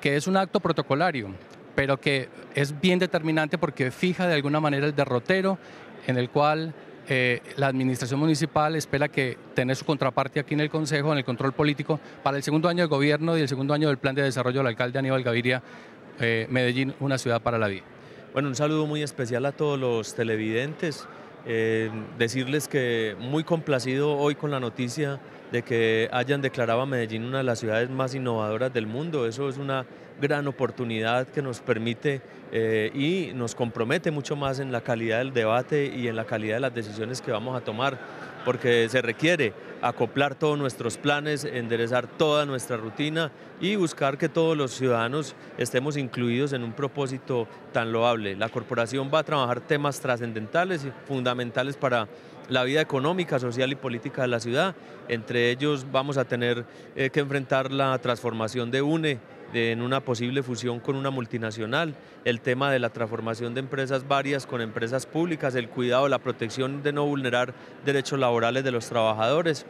que es un acto protocolario, pero que es bien determinante porque fija de alguna manera el derrotero en el cual eh, la administración municipal espera que tener su contraparte aquí en el Consejo, en el control político, para el segundo año de gobierno y el segundo año del plan de desarrollo del alcalde Aníbal Gaviria, eh, Medellín, una ciudad para la vida. Bueno, un saludo muy especial a todos los televidentes. Eh, decirles que muy complacido hoy con la noticia de que hayan declarado a Medellín una de las ciudades más innovadoras del mundo. Eso es una gran oportunidad que nos permite eh, y nos compromete mucho más en la calidad del debate y en la calidad de las decisiones que vamos a tomar, porque se requiere acoplar todos nuestros planes, enderezar toda nuestra rutina y buscar que todos los ciudadanos estemos incluidos en un propósito tan loable. La corporación va a trabajar temas trascendentales y fundamentales para la vida económica, social y política de la ciudad. Entre ellos vamos a tener eh, que enfrentar la transformación de UNE, en una posible fusión con una multinacional, el tema de la transformación de empresas varias con empresas públicas, el cuidado, la protección de no vulnerar derechos laborales de los trabajadores.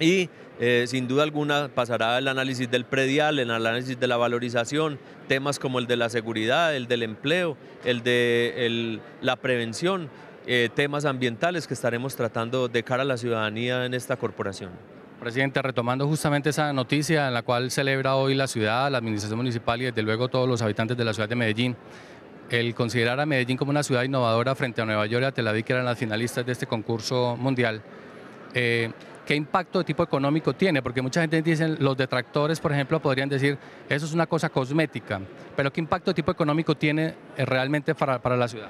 Y eh, sin duda alguna pasará el análisis del predial, el análisis de la valorización, temas como el de la seguridad, el del empleo, el de la prevención, eh, temas ambientales que estaremos tratando de cara a la ciudadanía en esta corporación. Presidente, retomando justamente esa noticia en la cual celebra hoy la ciudad, la administración municipal y desde luego todos los habitantes de la ciudad de Medellín, el considerar a Medellín como una ciudad innovadora frente a Nueva York y a Tel Aviv, que eran las finalistas de este concurso mundial, eh, ¿qué impacto de tipo económico tiene? Porque mucha gente dice, los detractores, por ejemplo, podrían decir, eso es una cosa cosmética, pero ¿qué impacto de tipo económico tiene eh, realmente para, para la ciudad?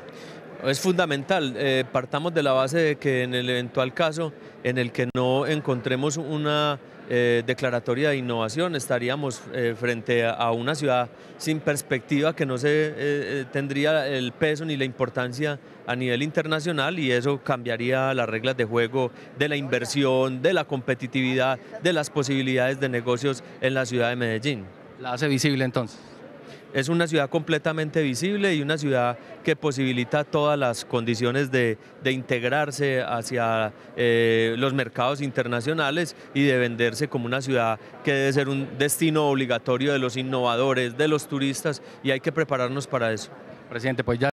Es fundamental, eh, partamos de la base de que en el eventual caso en el que no encontremos una eh, declaratoria de innovación, estaríamos eh, frente a, una ciudad sin perspectiva que no se tendría el peso ni la importancia a nivel internacional y eso cambiaría las reglas de juego de la inversión, de la competitividad, de las posibilidades de negocios en la ciudad de Medellín. ¿La hace visible entonces? Es una ciudad completamente visible y una ciudad que posibilita todas las condiciones de, integrarse hacia eh, los mercados internacionales y de venderse como una ciudad que debe ser un destino obligatorio de los innovadores, de los turistas y hay que prepararnos para eso. Presidente, pues ya